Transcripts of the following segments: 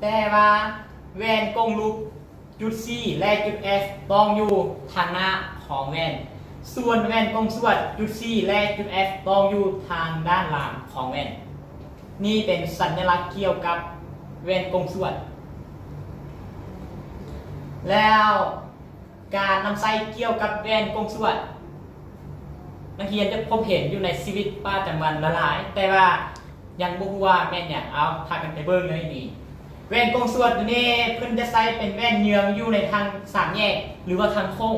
แต่ว่าแวนกงลูกจุด C และจุด F ต้องอยู่ทางหน้าของแวนส่วนแวนกงสวดจุด C และจุด F ต้องอยู่ทางด้านหลังของแวนนี่เป็นสัญลักษณ์เกี่ยวกับแวนกงสวด แล้วการนำไส้เกี่ยวกับแวนกงสวดนักเรียนจะพบเห็นอยู่ในชีวิตป้าจำวันละหลาย แต่ว่ายังบ่ฮู้ว่าแม่นเนี่ยเอาพากันไปเบิ่งเลยนี่ แว่นกงสวดตัวนี้เพิ่นจะใส่เป็นแว่นเยืองอยู่ในทางสามแยก หรือว่าทางโค้ง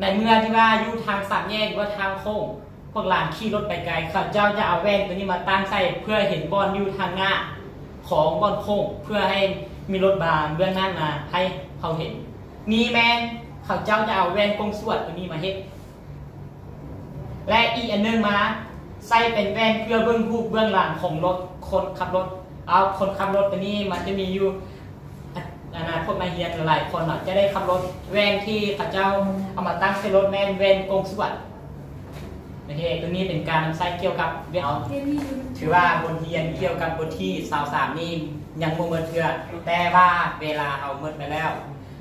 ในเมื่อที่ว่าอยู่ทางสามแยกหรือว่าทางโค้งพวกหลานขี่รถไปไกลข้าเจ้าจะเอาแว่นตัวนี้มาตั้งใส่เพื่อเห็นบอลอยู่ทางหน้าของบอลโค้งเพื่อให้มีรถบานเบื้องหน้ามาให้เขาเห็น นี่แมนเขาเจ้าจะเอาแว่นกงสวดตัวนี้มาเฮ็ดและอีกอันหนึงมาใส่เป็นแว่นเพื่อเบื้องรูปเบื้องหลังของรถคนขับรถ เอาคนขับรถตัวนี้มันจะมีอยู่อนาคตมาเฮียนหลายคนเนาะจะได้ขับรถแว่นที่ข้าเจ้าเอามาตั้งใส่รถแม่นแว่นกงสวดโอเคตัวนี้เป็นการนำใส่เกี่ยวกับเรื่องถือว่าบทเรียนเกี่ยวกับบทที่สาวสามนี่ยังบ่เมิดเทือแต่ว่าเวลาเอาเมิดไปแล้ว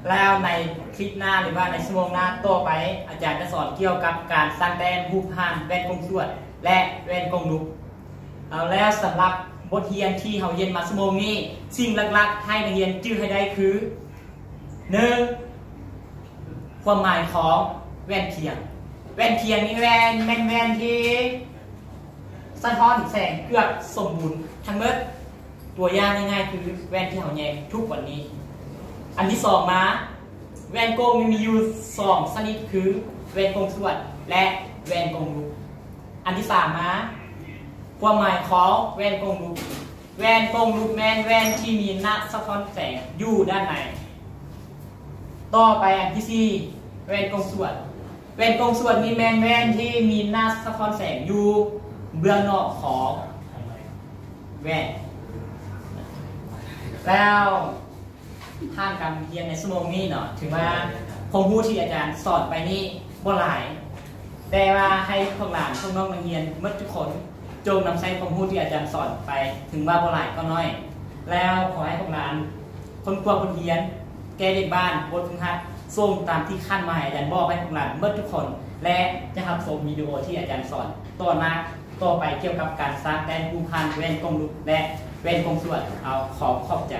แล้วในคลิปหน้าหรือว่าในชั่วโมงหน้าต่อไป อาจารย์จะสอนเกี่ยวกับการสร้างแดนรูปพานแว่นกงสวด และแว่นกงลุกเอาแล้วสำหรับ บทเรียนที่เราเรียนมาชั่วโมงนี้ สิ่งหลักๆ ให้นักเรียนจื้อให้ได้คือหนึ่งความหมายของแว่นเทียง แว่นเทียงนี่แว่นแม่นแว่นที่สะท้อนแสงเกือบสมบูรณ์ทั้งหมดตัวอย่างง่ายๆคือแว่นที่เราแยงทุกวันนี้ อันที่สองมาแวนโกงมีอยู่สองชนิดคือแวนโกงสวดและแวนโกงลุกอันที่สามมา ความหมายของแวนโกงลุกแวนโกงลุกแมนแวนที่มีหน้าสะท้อนแสงอยู่ด้านในต่อไปอันที่สี่แวนโกงส่วดแวนโกงส่วดมีแมนแวนที่มีหน้าสะท้อนแสงอยู่เบื้องนอกของแวนแล้วท่านการเรียนในชั่วโมงนี้เนาะถือว่าความรู้ที่อาจารย์สอนไปนี่บ่หลาย แต่ว่าให้พวกหลานพวกน้องนักเรียนเมื่อทุกคน จงนำใช้ความรู้ที่อาจารย์สอนไป ถึงว่าบ่หลายก็น้อย แล้วขอให้พวกหลาน คนกลัวคนเฮียน แก้เด็กบ้านบทพึงหัดส่งตามที่ขั้นมาให้อาจารย์บอกให้พวกหลานเมื่อทุกคน และจะรับชมวิดีโอที่อาจารย์สอนต่อมาต่อไปเกี่ยวกับการสร้างแดนภูพันแวนกงลุกและแวนกงสวดเอาขอขอบใจ